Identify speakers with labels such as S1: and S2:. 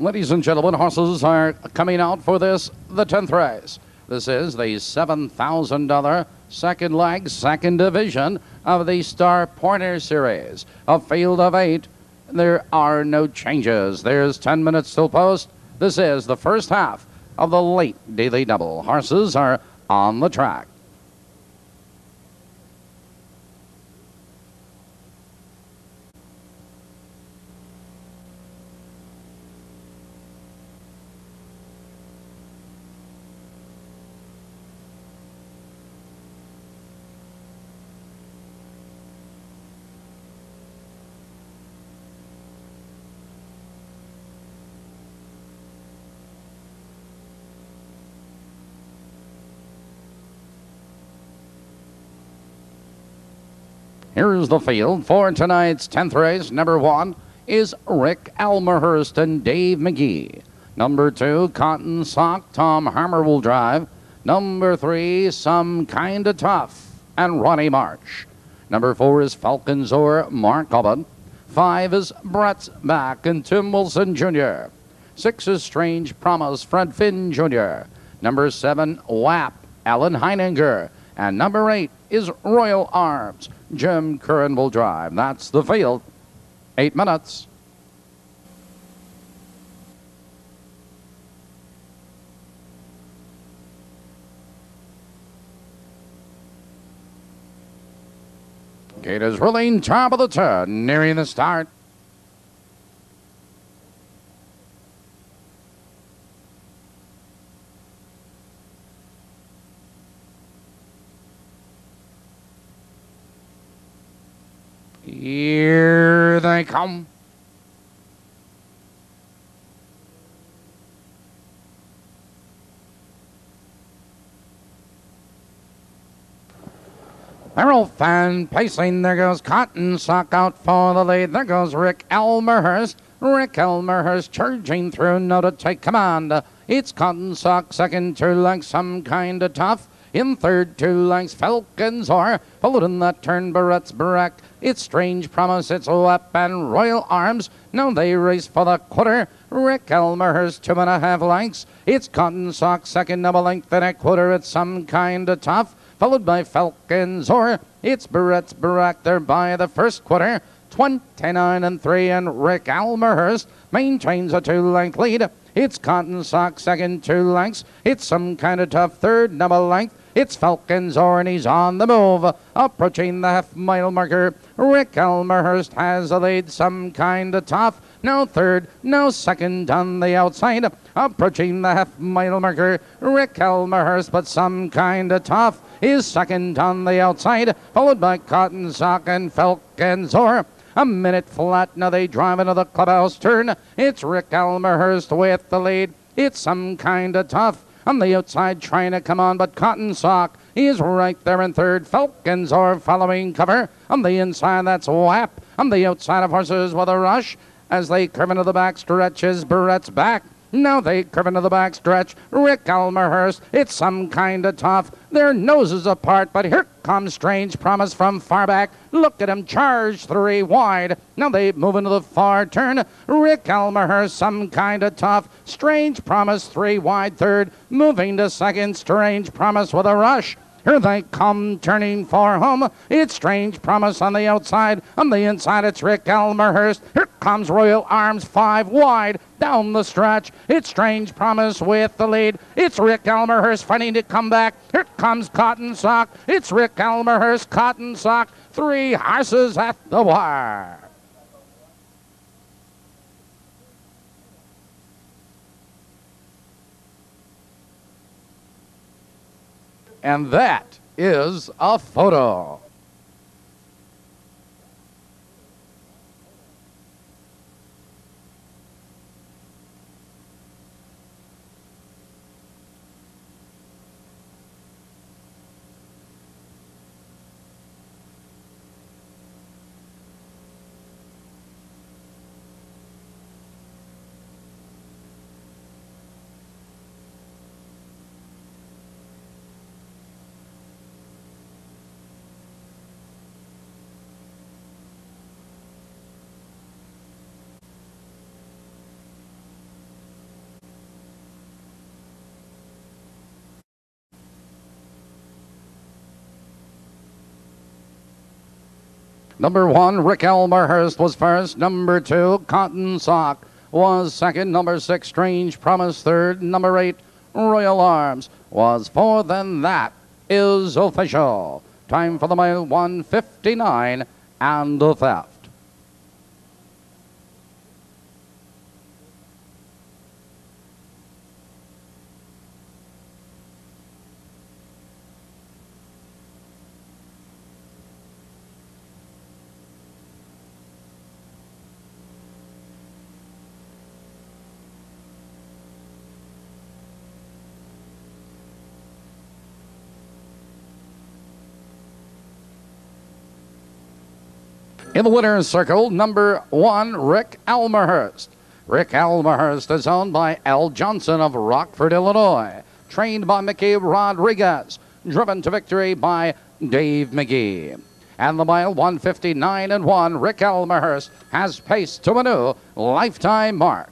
S1: Ladies and gentlemen, horses are coming out for this, the 10th race. This is the $7,000 second leg, second division of the Star Pointer Series. A field of eight. There are no changes. There's 10 minutes till post. This is the first half of the late daily double. Horses are on the track. Here's the field for tonight's 10th race. Number one is Rick Almahurst and Dave Magee. Number two, Cotton Sock, Tom Harmer will drive. Number three, Some Kinda Tough, and Ronnie March. Number four is Falcon's or Mark Oben. Five is Brett's Back and Tim Wilson Jr. Six is Strange Promise, Fred Finn Jr. Number seven, WAP, Alan Heininger. And number eight is Royal Arms. Jim Curran will drive. That's the field. Eight minutes. Gate is rolling top of the turn, nearing the start. Here they come. Errol Fan pacing. There goes Cotton Sock out for the lead. There goes Rick Almahurst. Rick Almahurst charging through. No to take command. It's Cotton Sock second, two lengths, some kind of tough. In third, two lengths, Falcons are followed in that turn, Barrett's Barack. It's Strange Promise, it's Wap and Royal Arms. Now they race for the quarter. Rick Almahurst, two and a half lengths. It's Cotton Sock, second double length and a quarter. It's some kind of tough. Followed by Falcons or it's Barrett's Barack. They're by the first quarter. 29 and 3, and Rick Almahurst maintains a two length lead. It's Cotton Sock, second, two lengths. It's some kind of tough third, double length. It's Falcons he's on the move. Approaching the half mile marker. Rick Almahurst has lead, some kind of tough. Now third, now second on the outside. Approaching the half mile marker. Rick Almahurst, but some kind of tough is second on the outside. Followed by Cotton Sock and Falcons or. A minute flat, now they drive into the clubhouse turn. It's Rick Almahurst with the lead. It's some kind of tough on the outside trying to come on, but Cotton Sock is right there in third. Falcons are following cover. On the inside, that's Wap. On the outside of horses with a rush. As they curve into the back stretches, Barrett's back. Now they curve into the back stretch. Rick Almahurst, it's some kind of tough. Their noses apart, but here comes Strange Promise from far back. Look at him charge three wide. Now they move into the far turn. Rick Almahurst, some kind of tough. Strange Promise three wide third. Moving to second. Strange Promise with a rush. Here they come, turning for home. It's Strange Promise on the outside. On the inside, it's Rick Almahurst. Here comes Royal Arms, five wide. Down the stretch, it's Strange Promise with the lead. It's Rick Almahurst fighting to come back. Here comes Cotton Sock. It's Rick Almahurst, Cotton Sock. Three horses at the wire. And that is a photo. Number one, Rick Almahurst was first. Number two, Cotton Sock was second. Number six, Strange Promise third. Number eight, Royal Arms was fourth. And that is official. Time for the mile 159 and the theft. In the winner's circle, number one, Rick Almahurst. Rick Almahurst is owned by Al Johnson of Rockford, Illinois. Trained by Mickey Rodriguez. Driven to victory by Dave Magee. And the mile 159 and 1, Rick Almahurst has paced to a new lifetime mark.